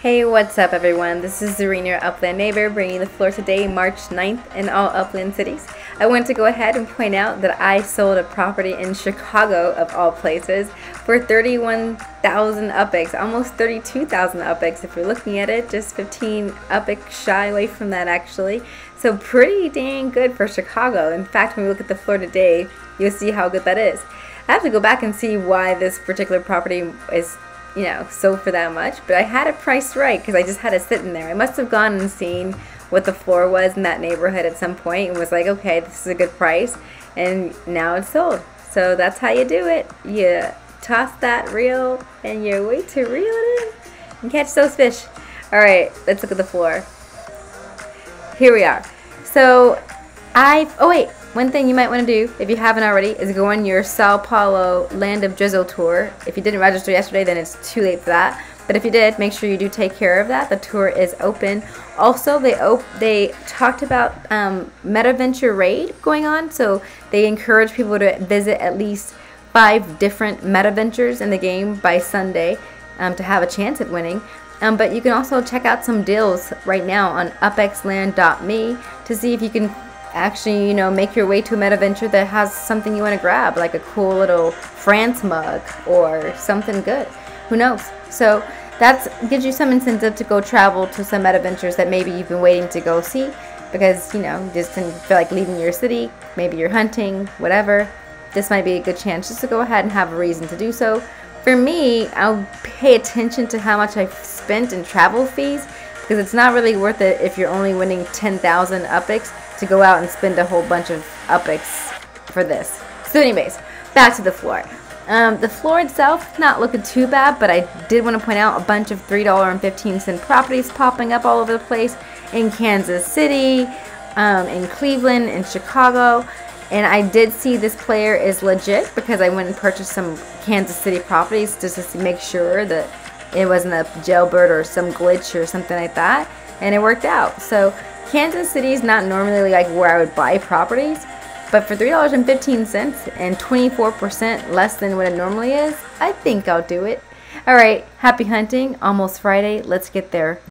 Hey, what's up everyone? This is Zarinah, Upland Neighbor, bringing the floor today, March 9th in all Upland cities. I want to go ahead and point out that I sold a property in Chicago, of all places, for 31,000 UPIX, almost 32,000 UPIX if you're looking at it, just 15 UPIX shy away from that actually. So pretty dang good for Chicago. In fact, when we look at the floor today, you'll see how good that is. I have to go back and see why this particular property is you know, sold for that much, but I had it priced right because I just had it sitting there. I must have gone and seen what the floor was in that neighborhood at some point and was like, okay, this is a good price, and now it's sold. So that's how you do it. You toss that reel and you wait to reel it in and catch those fish. All right, let's look at the floor. Here we are. So I, oh wait, one thing you might want to do, if you haven't already, is go on your Sao Paulo Land of Drizzle tour. If you didn't register yesterday, then it's too late for that. But if you did, make sure you do take care of that. The tour is open. Also, they op they talked about um, MetaVenture Raid going on, so they encourage people to visit at least five different MetaVentures in the game by Sunday um, to have a chance at winning. Um, but you can also check out some deals right now on upxland.me to see if you can actually, you know, make your way to a MetaVenture that has something you want to grab, like a cool little France mug or something good. Who knows? So that gives you some incentive to go travel to some MetaVentures that maybe you've been waiting to go see because, you know, just didn't feel like leaving your city, maybe you're hunting, whatever. This might be a good chance just to go ahead and have a reason to do so. For me, I'll pay attention to how much I've spent in travel fees because it's not really worth it if you're only winning 10,000 UPIX to go out and spend a whole bunch of UPIX for this. So anyways, back to the floor. Um, the floor itself, not looking too bad, but I did want to point out a bunch of $3.15 properties popping up all over the place in Kansas City, um, in Cleveland, in Chicago. And I did see this player is legit because I went and purchased some Kansas City properties just to make sure that it wasn't a jailbird or some glitch or something like that. And it worked out. So Kansas City is not normally like where I would buy properties, but for $3.15 and 24% less than what it normally is, I think I'll do it. All right, happy hunting. Almost Friday. Let's get there.